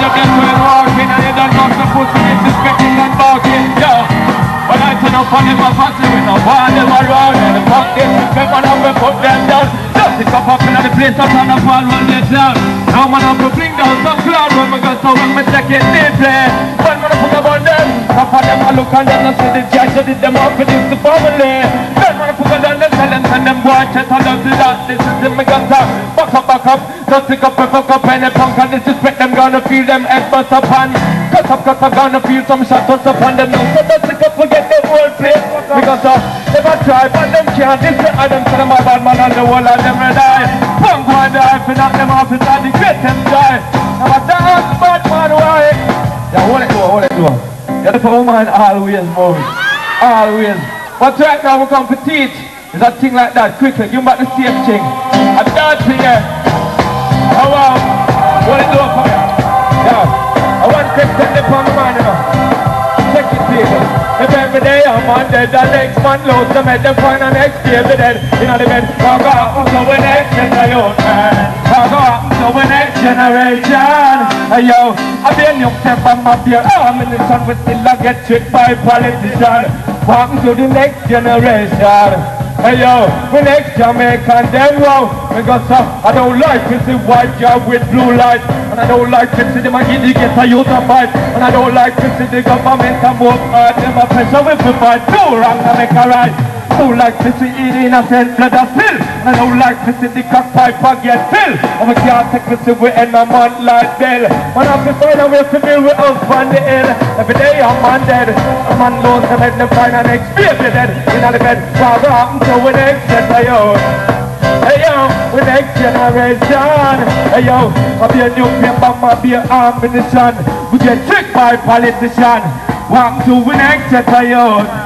you get when walking and you don't know some pussy disrespecting and barking, yo. But I turn up on them fussy with no one them around and the fuck man up and put them place up on the fall when they down. Man up to bring down some cloud when we go so when we check it they play. One man up about them, up on them I look on them and see the judge did them up and it's the family. Then man up on them tell them send them boy chat all of the that this is the mega top. Back up, back up, just pick up fuck up and punk and disrespect them gonna feel them head bust up and cut up, cut up gonna feel some shots bust up on them now. So just pick up forget the whole place because uh, if I try but them can't disrespect them to them a bad man and the whole of them will die. For knock them off inside the great them die. Now a dance bad man why? Yeah, hold it door, hold it door. Yeah, the power man always moves. Always. But right now we come to teach. Is that thing like that? Quickly, give me back the stage thing. A dancing here. Oh wow. Um, what it do for me? Yeah. I want to take the punk man, you know. Check it, people. If every day I'm on dead, the next man loads them at the find the next day the dead. You know the bed. Walk out, so we next generation. Walk out, so we next generation. Hey yo, I be a new step on my beer. I'm in the sun, we still I get by politicians. Walking to the next generation. Hey yo, we next Jamaican them wow Because uh, I don't like to see white job with blue lights And I don't like to see them again get a youth a fight And I don't like to see the government come up hard Them a pressure with the fight Do wrong to make a right Don't like to see it blood a spill And I don't like to see the cockpiper get filled And we can't take to see we end a month like Bell Man have to find a way to deal with us from the hill. Every day I'm man dead. A man knows to let them find an next baby dead. In the bed, father happen to we next generation Hey yo, we next generation. Hey yo, I be a newspaper, I be a ammunition We get tricked by politician. Walk to we next generation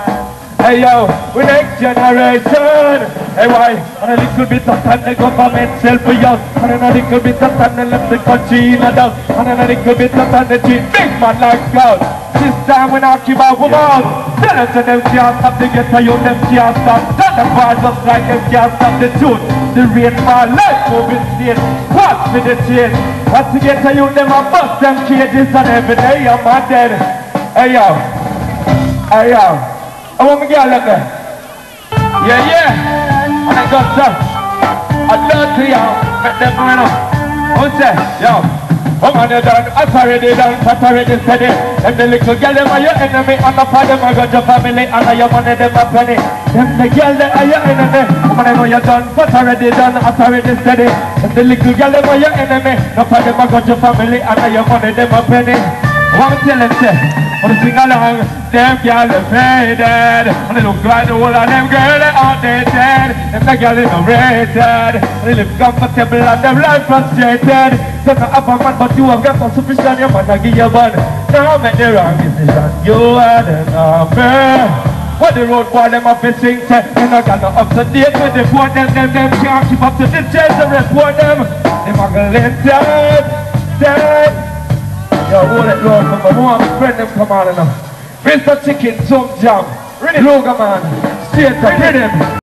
Hey yo, we next generation. Hey why? And a little bit of time the government for us And a little bit of time they left the country in a dust And a little bit of time they treat big man like God This time when I keep with us Tell them to can't stop the ghetto youth them can't stop. Them bars just like them can't stop the truth. The rain my life moving state Watch me the change Watch the ghetto youth them a bust them cages And every day I'm dead. Hey yo. Hey yo I want me girl look there Yeah yeah and I got some. I love to y'all. Make them going on. What's that? Yo. Come on, you done. I already done. I already steady. Them the little girl, them are your enemy. The part, them I got your family. And your money, them a penny. Them the girl, they are your enemy. Come on, I know you're done. But already done. I already steady. Them the little girl, them are your enemy. No part, them I got your family. And your money, them a penny. One tell them, say. Wanna sing along, them girl they faded And they look like the whole of them girl they out they dead Them the girl they no rated they live comfortable and them life frustrated So not have a man but you have got some sufficient Your man give you one Now make the wrong decision You are the number what the road boy them up and sing say They not got no up to date with the poor them Them them can't keep up to the chase and report them Them a go let dead, dead Yo, hold it low for my mom, friend them come on enough. Mr. Chicken, some jam. Logan man, straight up, hit him.